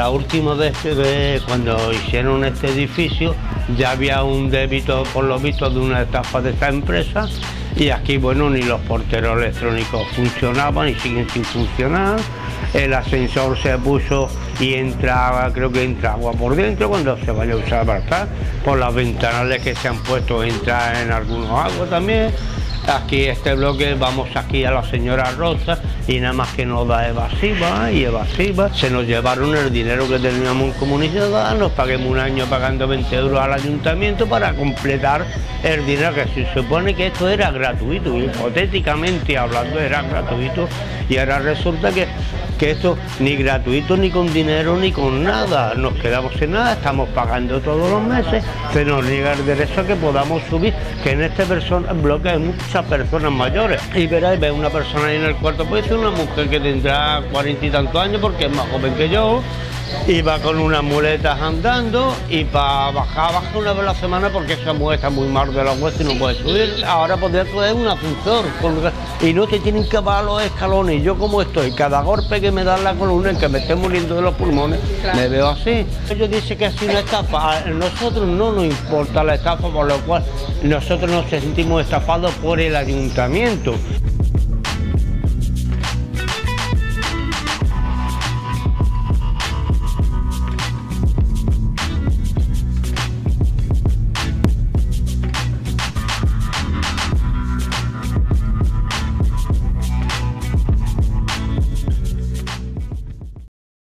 la última vez que cuando hicieron este edificio ya había un débito por lo visto de una estafa de esta empresa. Y aquí bueno ni los porteros electrónicos funcionaban y siguen sin funcionar. El ascensor se puso y entraba, creo que entra agua por dentro cuando se vaya a usar para por las ventanales que se han puesto entra en algunos aguas también. Aquí este bloque. Vamos aquí a la señora Rosa. Y nada más que nos da evasiva y evasiva. Se nos llevaron el dinero que teníamos como comunidad, nos paguemos un año pagando 20 euros al ayuntamiento para completar el dinero que se supone que esto era gratuito, hipotéticamente hablando era gratuito. Y ahora resulta que que esto ni gratuito, ni con dinero, ni con nada. Nos quedamos sin nada, estamos pagando todos los meses, se nos niega el derecho a que podamos subir, que en este persona, bloque hay muchas personas mayores. Y veráis, ve una persona ahí en el cuarto pues una mujer que tendrá cuarenta y tantos años porque es más joven que yo, iba con unas muletas andando y para bajar baja una vez a la semana porque esa mujer está muy mal de la huesos y no puede subir. Ahora podría traer un ascensor y no te tienen que bajar los escalones. Yo como estoy, cada golpe que me da la columna, en que me esté muriendo de los pulmones, me veo así. Ellos dicen que es una estafa. A nosotros no nos importa la estafa, por lo cual nosotros nos sentimos estafados por el ayuntamiento.